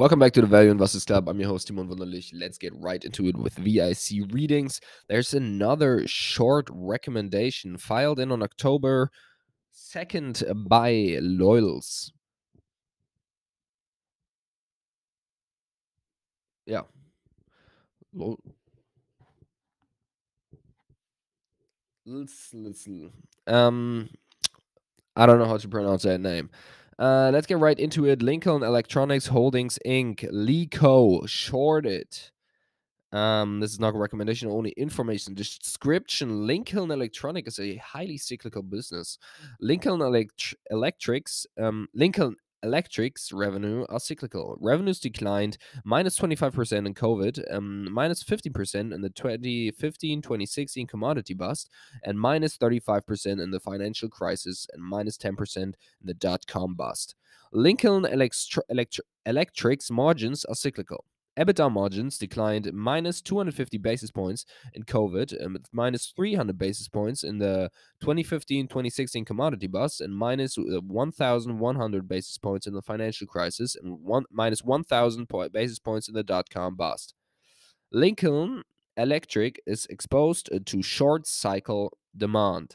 Welcome back to the Value Investors Club. I'm your host, Timon Wunderlich. Let's get right into it with VIC readings. There's another short recommendation filed in on October 2nd by Loyals. Yeah. Lo- Um, I don't know how to pronounce that name. Uh, let's get right into it. Lincoln Electronics Holdings Inc. LECO shorted. Um, this is not a recommendation, only information. Description Lincoln Electronic is a highly cyclical business. Lincoln Elect- Electrics, um, Lincoln Electric's revenue are cyclical. Revenues declined minus 25% in COVID, um, minus 15% in the 2015 2016 commodity bust, and minus 35% in the financial crisis, and minus 10% in the dot com bust. Lincoln Electri- Electri- Electric's margins are cyclical. EBITDA margins declined minus 250 basis points in COVID, and minus 300 basis points in the 2015 2016 commodity bust, and uh, 1,100 basis points in the financial crisis, and one, minus 1,000 po- basis points in the dot com bust. Lincoln Electric is exposed uh, to short cycle demand.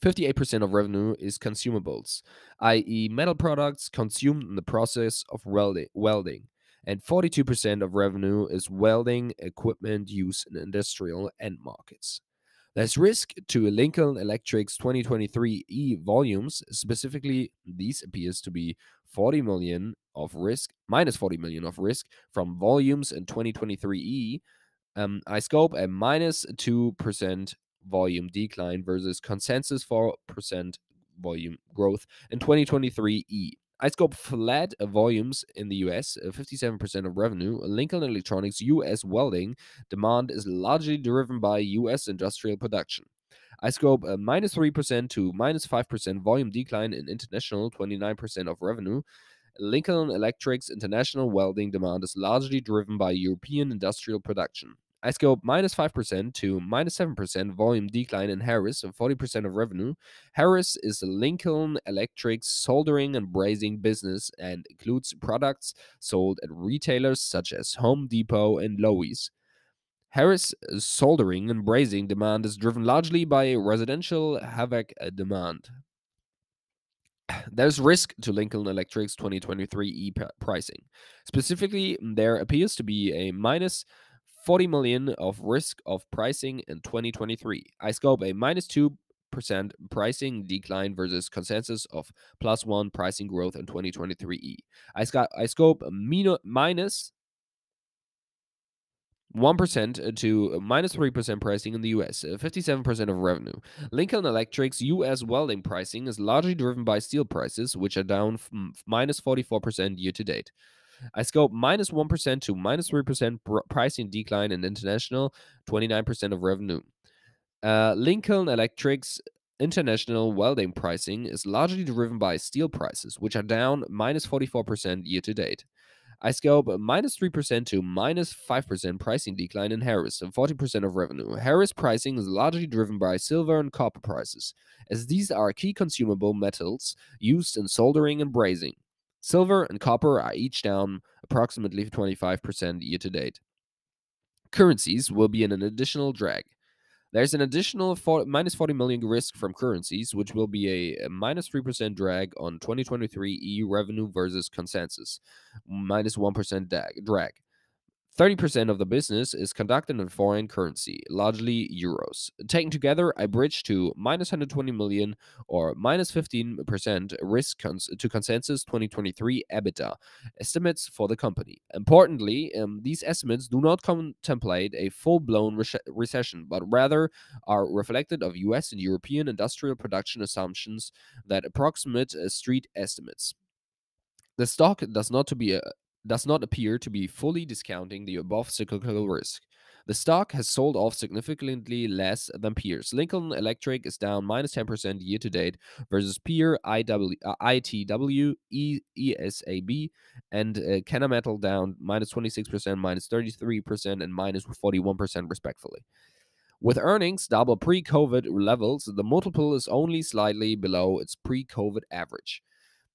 58% of revenue is consumables, i.e., metal products consumed in the process of welding. And 42% of revenue is welding equipment used in industrial end markets. There's risk to Lincoln Electric's 2023 E volumes. Specifically, these appears to be 40 million of risk, minus 40 million of risk from volumes in 2023 E. Um, I scope a minus 2% volume decline versus consensus 4% volume growth in 2023 E. I scope flat uh, volumes in the US, uh, 57% of revenue. Lincoln Electronics US welding demand is largely driven by US industrial production. I scope minus 3% to minus 5% volume decline in international, 29% of revenue. Lincoln Electric's international welding demand is largely driven by European industrial production. I scope minus 5% to minus 7% volume decline in Harris of 40% of revenue. Harris is Lincoln Electric's soldering and brazing business and includes products sold at retailers such as Home Depot and Lowe's. Harris soldering and brazing demand is driven largely by residential HVAC uh, demand. There's risk to Lincoln Electric's 2023 E pricing. Specifically, there appears to be a minus 40 million of risk of pricing in 2023. I scope a minus 2% pricing decline versus consensus of plus 1 pricing growth in 2023E. I, I scope a min- minus 1% to minus 3% pricing in the US, 57% uh, of revenue. Lincoln Electric's US welding pricing is largely driven by steel prices, which are down minus 44% year to date. I scope minus 1 to minus 3% pricing decline in international, 29% of revenue. Uh, Lincoln Electric's international welding pricing is largely driven by steel prices, which are down minus 44% year to date. I scope minus 3% to minus 5% pricing decline in Harris, and 40% of revenue. Harris pricing is largely driven by silver and copper prices, as these are key consumable metals used in soldering and brazing. Silver and copper are each down approximately 25% year to date. Currencies will be in an additional drag. There's an additional four, minus 40 million risk from currencies, which will be a, a minus 3% drag on 2023 EU revenue versus consensus, minus 1 drag. Drag. 30% of the business is conducted in foreign currency, largely euros. Taken together, I bridge to minus 120 million or minus 15% risk cons- to consensus 2023 EBITDA estimates for the company. Importantly, um, these estimates do not contemplate a full blown re- recession, but rather are reflected of US and European industrial production assumptions that approximate uh, street estimates. The stock does not to be a, does not appear to be fully discounting the above cyclical risk. The stock has sold off significantly less than peers. Lincoln Electric is down minus 10% year to date versus peer uh, ITW, e, ESAB, and uh, Kennametal down minus 26%, minus 33%, and minus 41% respectively. With earnings double pre COVID levels, the multiple is only slightly below its pre COVID average.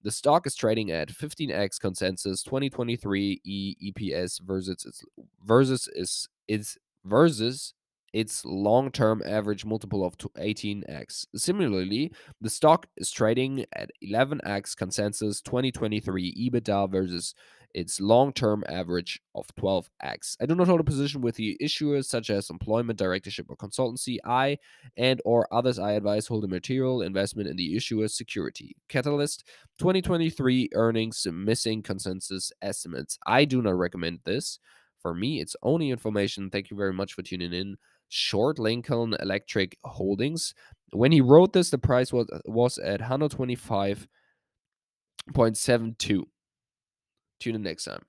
The stock is trading at 15x consensus 2023 e EPS versus its versus is its versus its long-term average multiple of 18x. Similarly, the stock is trading at 11x consensus 2023 EBITDA versus its long-term average of 12x. I do not hold a position with the issuers such as employment, directorship, or consultancy. I and or others I advise hold a material investment in the issuer's security. Catalyst 2023 earnings missing consensus estimates. I do not recommend this. For me, it's only information. Thank you very much for tuning in short Lincoln Electric Holdings. When he wrote this, the price was uh, was at 125.72. Tune in next time.